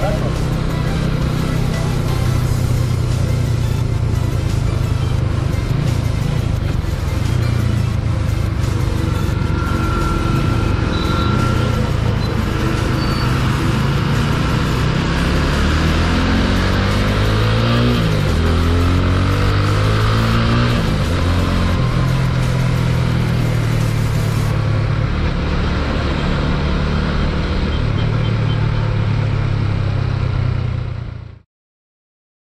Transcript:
barato.